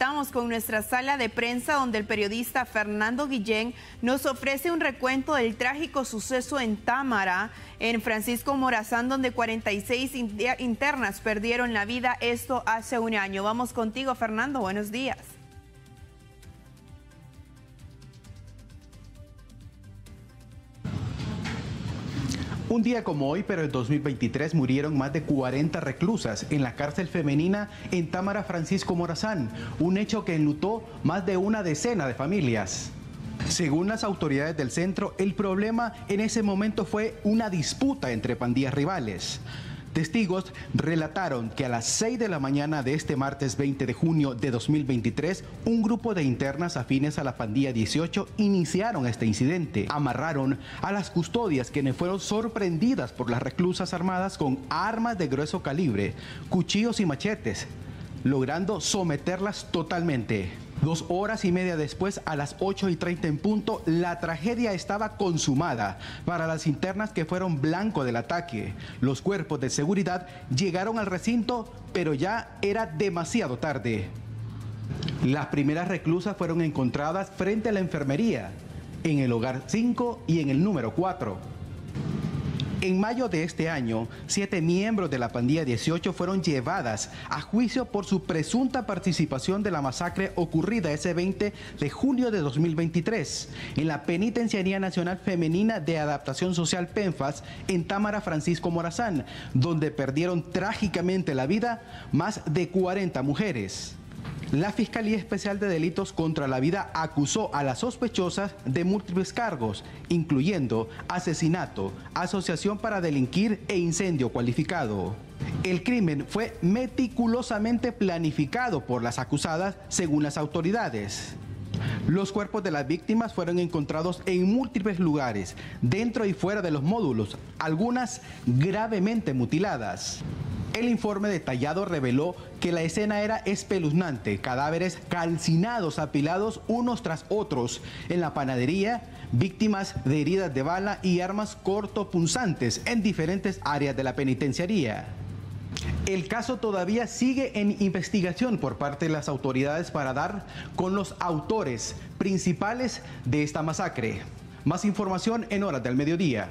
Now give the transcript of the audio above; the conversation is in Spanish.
conectamos con nuestra sala de prensa donde el periodista Fernando Guillén nos ofrece un recuento del trágico suceso en Támara, en Francisco Morazán, donde 46 internas perdieron la vida, esto hace un año. Vamos contigo, Fernando, buenos días. Un día como hoy, pero en 2023, murieron más de 40 reclusas en la cárcel femenina en Támara Francisco Morazán, un hecho que enlutó más de una decena de familias. Según las autoridades del centro, el problema en ese momento fue una disputa entre pandillas rivales. Testigos relataron que a las 6 de la mañana de este martes 20 de junio de 2023, un grupo de internas afines a la pandilla 18 iniciaron este incidente. Amarraron a las custodias quienes fueron sorprendidas por las reclusas armadas con armas de grueso calibre, cuchillos y machetes, logrando someterlas totalmente. Dos horas y media después, a las 8 y 30 en punto, la tragedia estaba consumada para las internas que fueron blanco del ataque. Los cuerpos de seguridad llegaron al recinto, pero ya era demasiado tarde. Las primeras reclusas fueron encontradas frente a la enfermería, en el hogar 5 y en el número 4. En mayo de este año, siete miembros de la pandilla 18 fueron llevadas a juicio por su presunta participación de la masacre ocurrida ese 20 de junio de 2023 en la Penitenciaría Nacional Femenina de Adaptación Social PENFAS en Támara Francisco Morazán, donde perdieron trágicamente la vida más de 40 mujeres. La Fiscalía Especial de Delitos contra la Vida acusó a las sospechosas de múltiples cargos, incluyendo asesinato, asociación para delinquir e incendio cualificado. El crimen fue meticulosamente planificado por las acusadas según las autoridades. Los cuerpos de las víctimas fueron encontrados en múltiples lugares, dentro y fuera de los módulos, algunas gravemente mutiladas. El informe detallado reveló que la escena era espeluznante, cadáveres calcinados, apilados unos tras otros en la panadería, víctimas de heridas de bala y armas cortopunzantes en diferentes áreas de la penitenciaría. El caso todavía sigue en investigación por parte de las autoridades para dar con los autores principales de esta masacre. Más información en horas del mediodía.